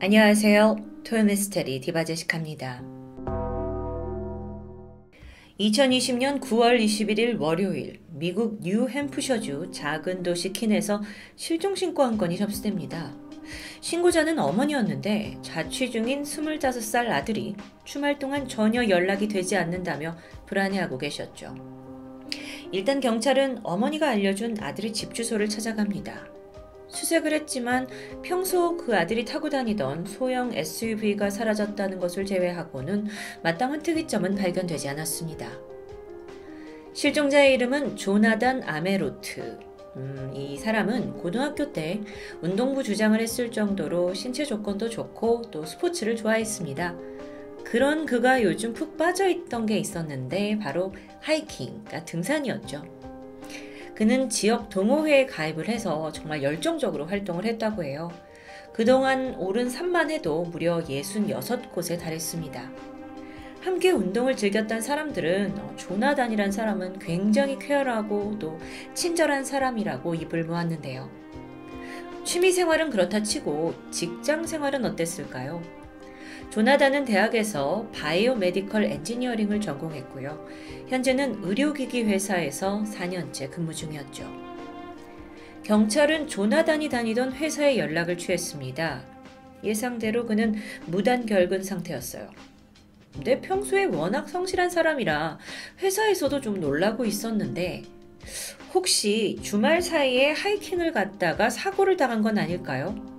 안녕하세요. 토요미스테리 디바제식합니다. 2020년 9월 21일 월요일 미국 뉴햄프셔주 작은 도시 킨에서 실종신고 한 건이 접수됩니다. 신고자는 어머니였는데 자취 중인 25살 아들이 주말 동안 전혀 연락이 되지 않는다며 불안해하고 계셨죠. 일단 경찰은 어머니가 알려준 아들의 집 주소를 찾아갑니다. 수색을 했지만 평소 그 아들이 타고 다니던 소형 SUV가 사라졌다는 것을 제외하고는 마땅한 특이점은 발견되지 않았습니다. 실종자의 이름은 조나단 아메로트. 음, 이 사람은 고등학교 때 운동부 주장을 했을 정도로 신체 조건도 좋고 또 스포츠를 좋아했습니다. 그런 그가 요즘 푹 빠져 있던 게 있었는데 바로 하이킹, 그러니까 등산이었죠. 그는 지역 동호회에 가입을 해서 정말 열정적으로 활동을 했다고 해요. 그동안 오른 산만 해도 무려 66곳에 달했습니다. 함께 운동을 즐겼던 사람들은 어, 조나단이란 사람은 굉장히 쾌활하고 또 친절한 사람이라고 입을 모았는데요. 취미 생활은 그렇다 치고 직장 생활은 어땠을까요? 조나단은 대학에서 biomedical engineering을 전공했고요. 현재는 의료기기 회사에서 4년째 근무 중이었죠. 경찰은 조나단이 다니던 회사에 연락을 취했습니다. 예상대로 그는 무단 결근 상태였어요. 근데 평소에 워낙 성실한 사람이라 회사에서도 좀 놀라고 있었는데 혹시 주말 사이에 하이킹을 갔다가 사고를 당한 건 아닐까요?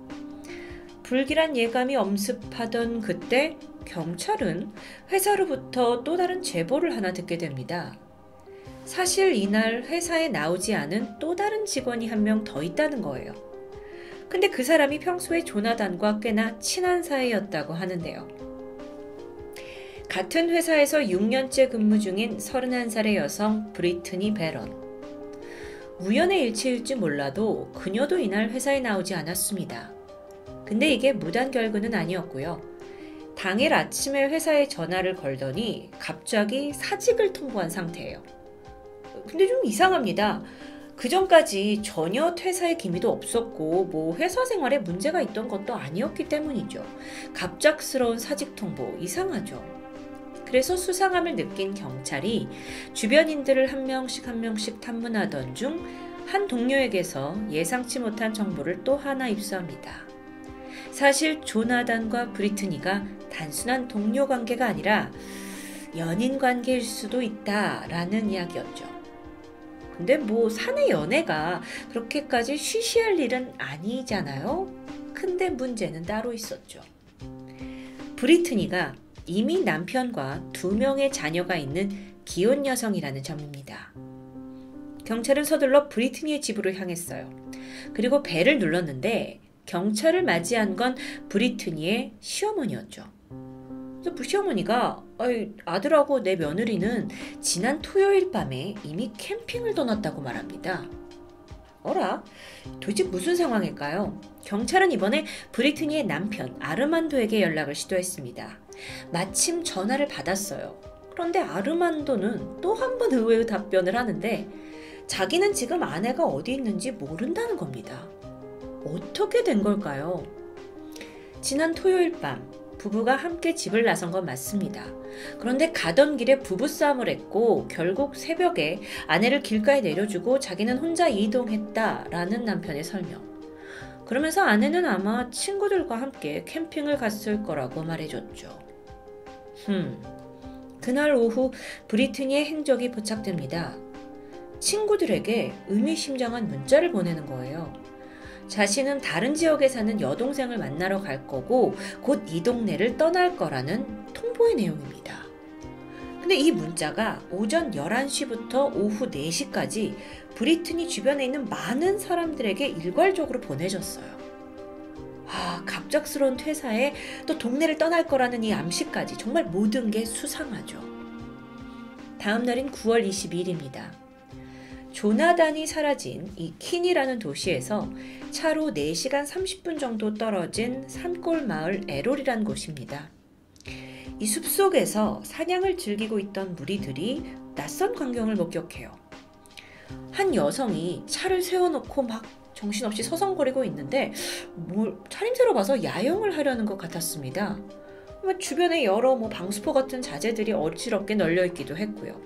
불길한 예감이 엄습하던 그때 경찰은 회사로부터 또 다른 제보를 하나 듣게 됩니다. 사실 이날 회사에 나오지 않은 또 다른 직원이 한 명 더 있다는 거예요. 근데 그 사람이 평소에 조나단과 꽤나 친한 사이였다고 하는데요. 같은 회사에서 6년째 근무 중인 31살의 여성 브리트니 베런. 우연의 일치일지 몰라도 그녀도 이날 회사에 나오지 않았습니다. 근데 이게 무단 결근은 아니었고요. 당일 아침에 회사에 전화를 걸더니 갑자기 사직을 통보한 상태예요. 근데 좀 이상합니다. 그 전까지 전혀 퇴사의 기미도 없었고, 뭐 회사 생활에 문제가 있던 것도 아니었기 때문이죠. 갑작스러운 사직 통보, 이상하죠. 그래서 수상함을 느낀 경찰이 주변인들을 한 명씩 한 명씩 탐문하던 중 한 동료에게서 예상치 못한 정보를 또 하나 입수합니다. 사실 조나단과 브리트니가 단순한 동료 관계가 아니라 연인 관계일 수도 있다라는 이야기였죠. 근데 뭐 사내 연애가 그렇게까지 쉬쉬할 일은 아니잖아요. 근데 문제는 따로 있었죠. 브리트니가 이미 남편과 두 명의 자녀가 있는 기혼 여성이라는 점입니다. 경찰은 서둘러 브리트니의 집으로 향했어요. 그리고 배를 눌렀는데 경찰을 맞이한 건 브리트니의 시어머니였죠. 그래서 그 시어머니가 아들하고 내 며느리는 지난 토요일 밤에 이미 캠핑을 떠났다고 말합니다. 어라? 도대체 무슨 상황일까요? 경찰은 이번에 브리트니의 남편 아르만도에게 연락을 시도했습니다. 마침 전화를 받았어요. 그런데 아르만도는 또 한 번 의외의 답변을 하는데 자기는 지금 아내가 어디 있는지 모른다는 겁니다. 어떻게 된 걸까요? 지난 토요일 밤 부부가 함께 집을 나선 건 맞습니다. 그런데 가던 길에 부부싸움을 했고 결국 새벽에 아내를 길가에 내려주고 자기는 혼자 이동했다라는 남편의 설명. 그러면서 아내는 아마 친구들과 함께 캠핑을 갔을 거라고 말해줬죠. 흠. 그날 오후 브리트니의 행적이 포착됩니다. 친구들에게 의미심장한 문자를 보내는 거예요. 자신은 다른 지역에 사는 여동생을 만나러 갈 거고 곧 이 동네를 떠날 거라는 통보의 내용입니다. 근데 이 문자가 오전 11시부터 오후 4시까지 브리트니 주변에 있는 많은 사람들에게 일괄적으로 보내졌어요. 아, 갑작스러운 퇴사에 또 동네를 떠날 거라는 이 암시까지 정말 모든 게 수상하죠. 다음 날인 9월 22일입니다. 조나단이 사라진 이 킨이라는 도시에서 차로 4시간 30분 정도 떨어진 산골 마을 에롤이란 곳입니다. 이 숲속에서 사냥을 즐기고 있던 무리들이 낯선 광경을 목격해요. 한 여성이 차를 세워놓고 막 정신없이 서성거리고 있는데 뭘 차림새로 봐서 야영을 하려는 것 같았습니다. 뭐 주변에 여러 뭐 방수포 같은 자재들이 어지럽게 널려 있기도 했고요.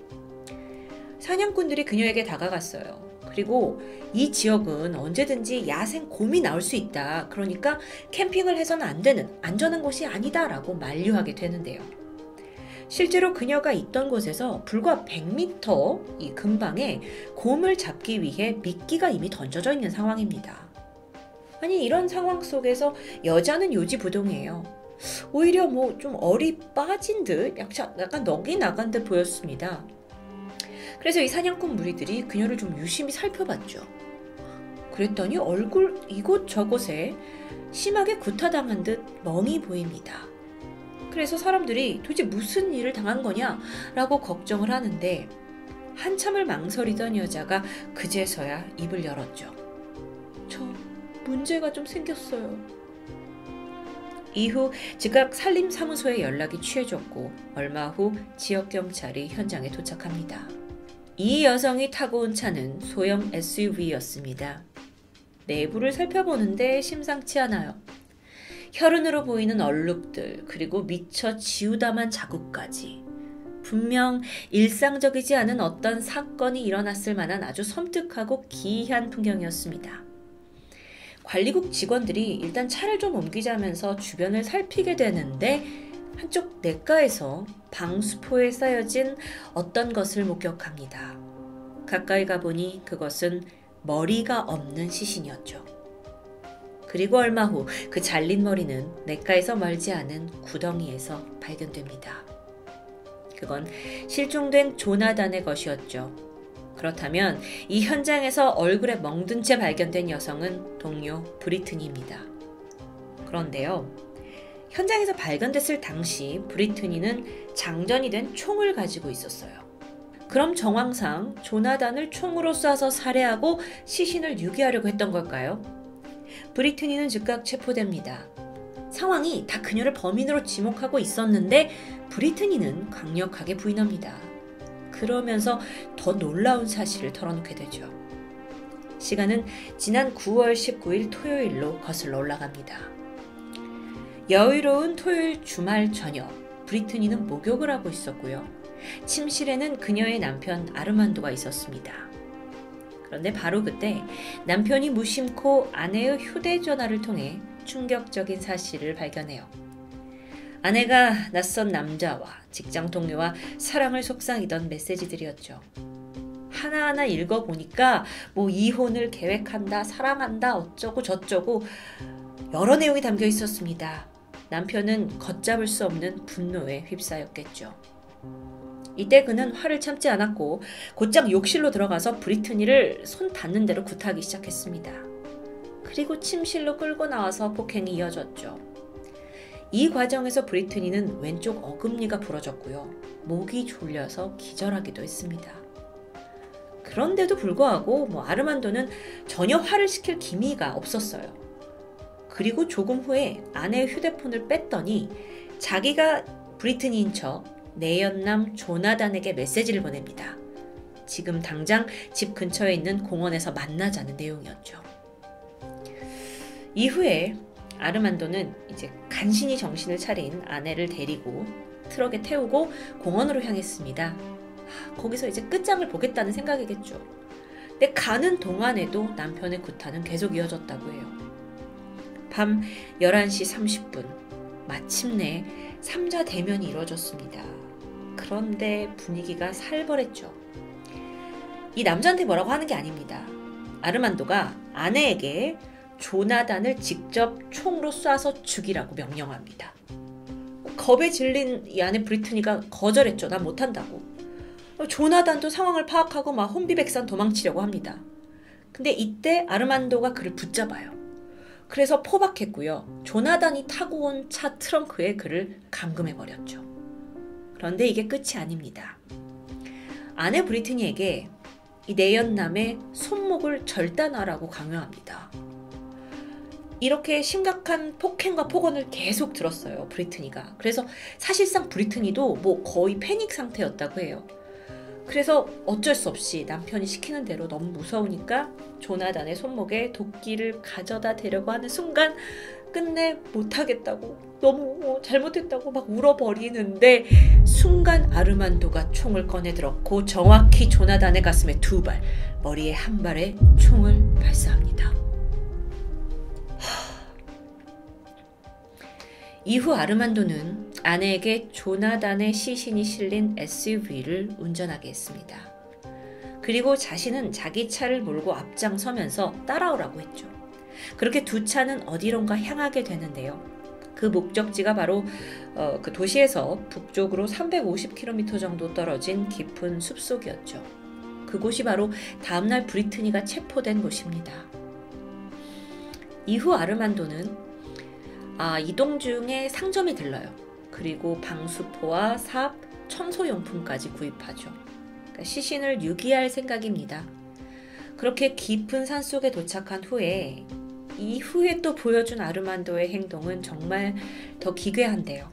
사냥꾼들이 그녀에게 다가갔어요. 그리고 이 지역은 언제든지 야생 곰이 나올 수 있다. 그러니까 캠핑을 해서는 안 되는 안전한 곳이 아니다라고 만류하게 되는데요. 실제로 그녀가 있던 곳에서 불과 100m 이 근방에 곰을 잡기 위해 미끼가 이미 던져져 있는 상황입니다. 아니 이런 상황 속에서 여자는 요지부동이에요. 오히려 뭐좀 얼이 빠진 듯 약간 넋이 나간 듯 보였습니다. 그래서 이 사냥꾼 무리들이 그녀를 좀 유심히 살펴봤죠. 그랬더니 얼굴 이곳저곳에 심하게 구타당한 듯 멍이 보입니다. 그래서 사람들이 도대체 무슨 일을 당한 거냐라고 걱정을 하는데 한참을 망설이던 여자가 그제서야 입을 열었죠. 저 문제가 좀 생겼어요. 이후 즉각 산림사무소에 연락이 취해졌고 얼마 후 지역경찰이 현장에 도착합니다. 이 여성이 타고 온 차는 소형 SUV였습니다. 내부를 살펴보는데 심상치 않아요. 혈흔으로 보이는 얼룩들, 그리고 미처 지우다만 자국까지. 분명 일상적이지 않은 어떤 사건이 일어났을 만한 아주 섬뜩하고 기이한 풍경이었습니다. 관리국 직원들이 일단 차를 좀 옮기자면서 주변을 살피게 되는데 한쪽 냇가에서 방수포에 쌓여진 어떤 것을 목격합니다. 가까이 가보니 그것은 머리가 없는 시신이었죠. 그리고 얼마 후 그 잘린 머리는 냇가에서 멀지 않은 구덩이에서 발견됩니다. 그건 실종된 조나단의 것이었죠. 그렇다면 이 현장에서 얼굴에 멍든 채 발견된 여성은 동료 브리트니입니다. 그런데요. 현장에서 발견됐을 당시 브리트니는 장전이 된 총을 가지고 있었어요. 그럼 정황상 조나단을 총으로 쏴서 살해하고 시신을 유기하려고 했던 걸까요? 브리트니는 즉각 체포됩니다. 상황이 다 그녀를 범인으로 지목하고 있었는데 브리트니는 강력하게 부인합니다. 그러면서 더 놀라운 사실을 털어놓게 되죠. 시간은 지난 9월 19일 토요일로 거슬러 올라갑니다. 여유로운 토요일 주말 저녁, 브리트니는 목욕을 하고 있었고요. 침실에는 그녀의 남편 아르만도가 있었습니다. 그런데 바로 그때 남편이 무심코 아내의 휴대전화를 통해 충격적인 사실을 발견해요. 아내가 낯선 남자와 직장 동료와 사랑을 속삭이던 메시지들이었죠. 하나하나 읽어보니까 뭐 이혼을 계획한다, 사랑한다, 어쩌고 저쩌고 여러 내용이 담겨 있었습니다. 남편은 걷잡을 수 없는 분노에 휩싸였겠죠. 이때 그는 화를 참지 않았고 곧장 욕실로 들어가서 브리트니를 손 닿는 대로 구타하기 시작했습니다. 그리고 침실로 끌고 나와서 폭행이 이어졌죠. 이 과정에서 브리트니는 왼쪽 어금니가 부러졌고요. 목이 졸려서 기절하기도 했습니다. 그런데도 불구하고 뭐 아르만도는 전혀 화를 시킬 기미가 없었어요. 그리고 조금 후에 아내의 휴대폰을 뺐더니 자기가 브리트니인 척 내연남 조나단에게 메시지를 보냅니다. 지금 당장 집 근처에 있는 공원에서 만나자는 내용이었죠. 이후에 아르만도는 이제 간신히 정신을 차린 아내를 데리고 트럭에 태우고 공원으로 향했습니다. 거기서 이제 끝장을 보겠다는 생각이겠죠. 근데 가는 동안에도 남편의 구타는 계속 이어졌다고 해요. 밤 11시 30분 마침내 3자 대면이 이루어졌습니다. 그런데 분위기가 살벌했죠. 이 남자한테 뭐라고 하는 게 아닙니다. 아르만도가 아내에게 조나단을 직접 총으로 쏴서 죽이라고 명령합니다. 겁에 질린 이 아내 브리트니가 거절했죠. 난 못한다고. 조나단도 상황을 파악하고 막 혼비백산 도망치려고 합니다. 근데 이때 아르만도가 그를 붙잡아요. 그래서 포박했고요. 조나단이 타고 온 차 트렁크에 그를 감금해버렸죠. 그런데 이게 끝이 아닙니다. 아내 브리트니에게 이 내연남의 손목을 절단하라고 강요합니다. 이렇게 심각한 폭행과 폭언을 계속 들었어요, 브리트니가. 그래서 사실상 브리트니도 뭐 거의 패닉 상태였다고 해요. 그래서 어쩔 수 없이 남편이 시키는 대로 너무 무서우니까 조나단의 손목에 도끼를 가져다 대려고 하는 순간 끝내 못하겠다고 너무 어, 잘못했다고 막 울어버리는데 순간 아르만도가 총을 꺼내 들었고 정확히 조나단의 가슴에 두 발, 머리에 한 발에 총을 발사합니다. 이후 아르만도는 아내에게 조나단의 시신이 실린 SUV를 운전하게 했습니다. 그리고 자신은 자기 차를 몰고 앞장서면서 따라오라고 했죠. 그렇게 두 차는 어디론가 향하게 되는데요. 그 목적지가 바로 어, 그 도시에서 북쪽으로 350km 정도 떨어진 깊은 숲속이었죠. 그곳이 바로 다음날 브리트니가 체포된 곳입니다. 이후 아르만도는 아, 이동 중에 상점이 들러요. 그리고 방수포와 삽, 청소용품까지 구입하죠. 그러니까 시신을 유기할 생각입니다. 그렇게 깊은 산 속에 도착한 후에 이후에 또 보여준 아르만도의 행동은 정말 더 기괴한데요.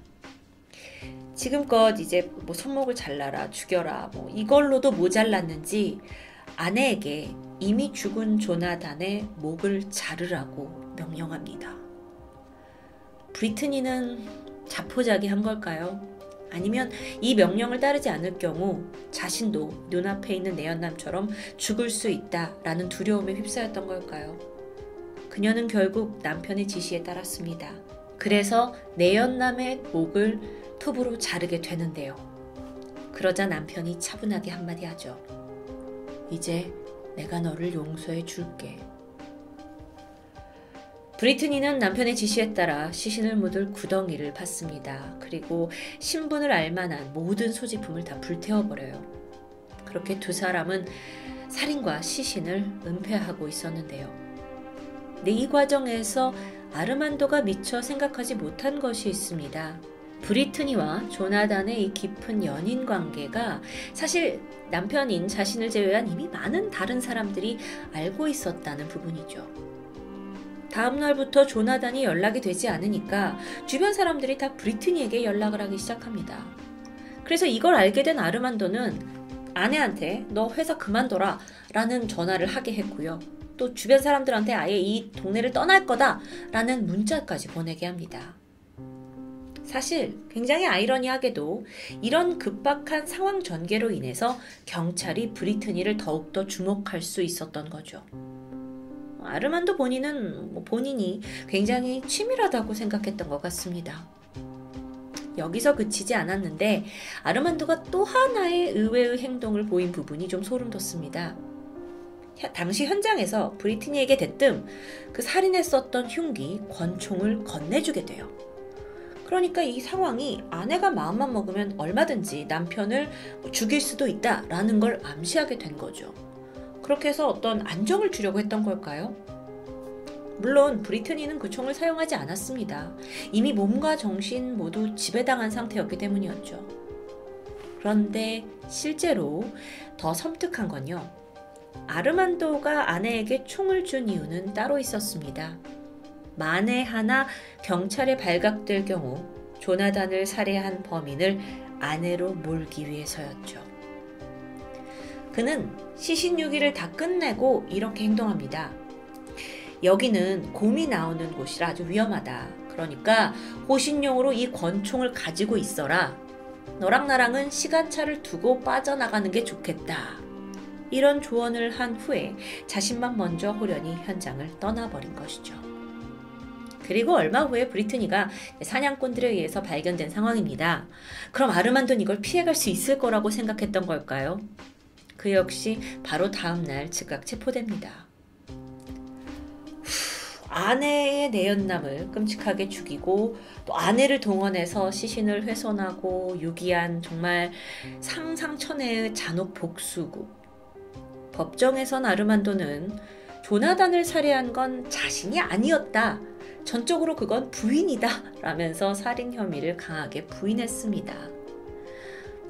지금껏 이제 뭐 손목을 잘라라, 죽여라, 뭐 이걸로도 모자랐는지 아내에게 이미 죽은 조나단의 목을 자르라고 명령합니다. 브리트니는 자포자기한 걸까요? 아니면 이 명령을 따르지 않을 경우 자신도 눈앞에 있는 내연남처럼 죽을 수 있다라는 두려움에 휩싸였던 걸까요? 그녀는 결국 남편의 지시에 따랐습니다. 그래서 내연남의 목을 톱으로 자르게 되는데요. 그러자 남편이 차분하게 한마디 하죠. 이제 내가 너를 용서해 줄게. 브리트니는 남편의 지시에 따라 시신을 묻을 구덩이를 팠습니다. 그리고 신분을 알만한 모든 소지품을 다 불태워버려요. 그렇게 두 사람은 살인과 시신을 은폐하고 있었는데요. 근데 이 과정에서 아르만도가 미처 생각하지 못한 것이 있습니다. 브리트니와 조나단의 이 깊은 연인 관계가 사실 남편인 자신을 제외한 이미 많은 다른 사람들이 알고 있었다는 부분이죠. 다음 날부터 조나단이 연락이 되지 않으니까 주변 사람들이 다 브리트니에게 연락을 하기 시작합니다. 그래서 이걸 알게 된 아르만도는 아내한테 너 회사 그만둬라 라는 전화를 하게 했고요. 또 주변 사람들한테 아예 이 동네를 떠날 거다 라는 문자까지 보내게 합니다. 사실 굉장히 아이러니하게도 이런 급박한 상황 전개로 인해서 경찰이 브리트니를 더욱더 주목할 수 있었던 거죠. 아르만도 본인은 뭐 본인이 굉장히 치밀하다고 생각했던 것 같습니다. 여기서 그치지 않았는데 아르만도가 또 하나의 의외의 행동을 보인 부분이 좀 소름 돋습니다. 당시 현장에서 브리트니에게 대뜸 그 살인했었던 흉기 권총을 건네주게 돼요. 그러니까 이 상황이 아내가 마음만 먹으면 얼마든지 남편을 죽일 수도 있다라는 걸 암시하게 된 거죠. 그렇게 해서 어떤 안정을 주려고 했던 걸까요? 물론 브리트니는 그 총을 사용하지 않았습니다. 이미 몸과 정신 모두 지배당한 상태였기 때문이었죠. 그런데 실제로 더 섬뜩한 건요. 아르만도가 아내에게 총을 준 이유는 따로 있었습니다. 만에 하나 경찰에 발각될 경우 조나단을 살해한 범인을 아내로 몰기 위해서였죠. 그는 시신 유기를 다 끝내고 이렇게 행동합니다. 여기는 곰이 나오는 곳이라 아주 위험하다. 그러니까 호신용으로 이 권총을 가지고 있어라. 너랑 나랑은 시간차를 두고 빠져나가는 게 좋겠다. 이런 조언을 한 후에 자신만 먼저 호련히 현장을 떠나버린 것이죠. 그리고 얼마 후에 브리트니가 사냥꾼들에 의해서 발견된 상황입니다. 그럼 아르만돈 이걸 피해갈 수 있을 거라고 생각했던 걸까요? 그 역시 바로 다음 날 즉각 체포됩니다. 아내의 내연남을 끔찍하게 죽이고 또 아내를 동원해서 시신을 훼손하고 유기한 정말 상상천외의 잔혹 복수고 법정에선 아르만도는 조나단을 살해한 건 자신이 아니었다. 전적으로 그건 부인이다. 라면서 살인 혐의를 강하게 부인했습니다.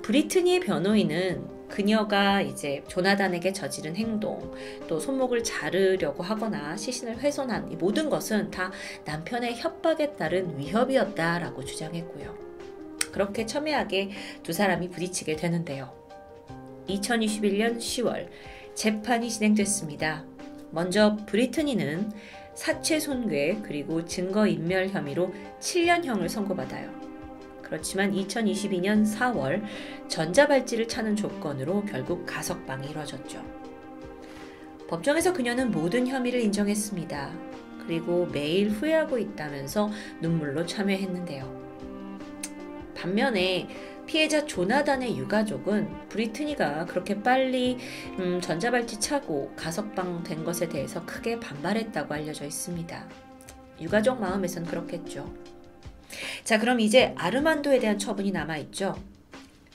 브리트니의 변호인은 그녀가 이제 조나단에게 저지른 행동, 또 손목을 자르려고 하거나 시신을 훼손한 이 모든 것은 다 남편의 협박에 따른 위협이었다라고 주장했고요. 그렇게 첨예하게 두 사람이 부딪히게 되는데요. 2021년 10월 재판이 진행됐습니다. 먼저 브리트니는 사체 손괴 그리고 증거 인멸 혐의로 7년형을 선고받아요. 그렇지만 2022년 4월 전자발찌를 차는 조건으로 결국 가석방이 이뤄졌죠. 법정에서 그녀는 모든 혐의를 인정했습니다. 그리고 매일 후회하고 있다면서 눈물로 참여했는데요. 반면에 피해자 조나단의 유가족은 브리트니가 그렇게 빨리 음, 전자발찌 차고 가석방 된 것에 대해서 크게 반발했다고 알려져 있습니다. 유가족 마음에선 그렇겠죠. 자, 그럼 이제 아르만도에 대한 처분이 남아있죠.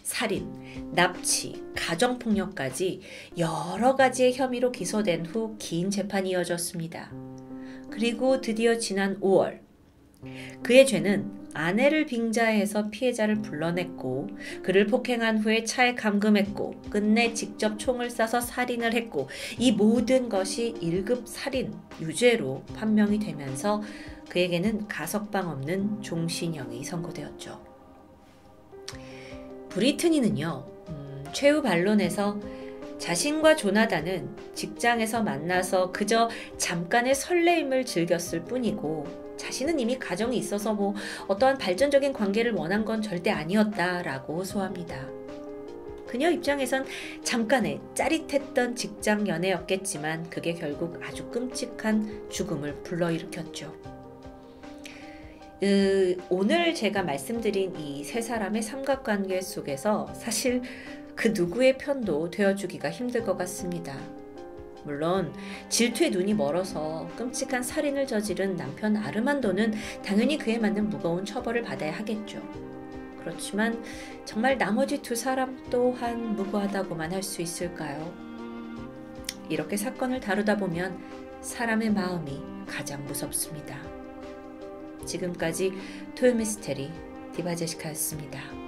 살인, 납치, 가정폭력까지 여러 가지의 혐의로 기소된 후 긴 재판이 이어졌습니다. 그리고 드디어 지난 5월, 그의 죄는 아내를 빙자해서 피해자를 불러냈고 그를 폭행한 후에 차에 감금했고 끝내 직접 총을 쏴서 살인을 했고 이 모든 것이 1급 살인 유죄로 판명이 되면서 그에게는 가석방 없는 종신형이 선고되었죠. 브리트니는요, 음, 최후 반론에서 자신과 조나단은 직장에서 만나서 그저 잠깐의 설레임을 즐겼을 뿐이고 자신은 이미 가정이 있어서 뭐 어떠한 발전적인 관계를 원한 건 절대 아니었다라고 호소합니다. 그녀 입장에선 잠깐의 짜릿했던 직장 연애였겠지만 그게 결국 아주 끔찍한 죽음을 불러일으켰죠. 으, 오늘 제가 말씀드린 이 세 사람의 삼각관계 속에서 사실 그 누구의 편도 되어주기가 힘들 것 같습니다. 물론 질투에 눈이 멀어서 끔찍한 살인을 저지른 남편 아르만도는 당연히 그에 맞는 무거운 처벌을 받아야 하겠죠. 그렇지만 정말 나머지 두 사람 또한 무고하다고만 할 수 있을까요? 이렇게 사건을 다루다 보면 사람의 마음이 가장 무섭습니다. 지금까지 토요미스테리 디바제시카였습니다.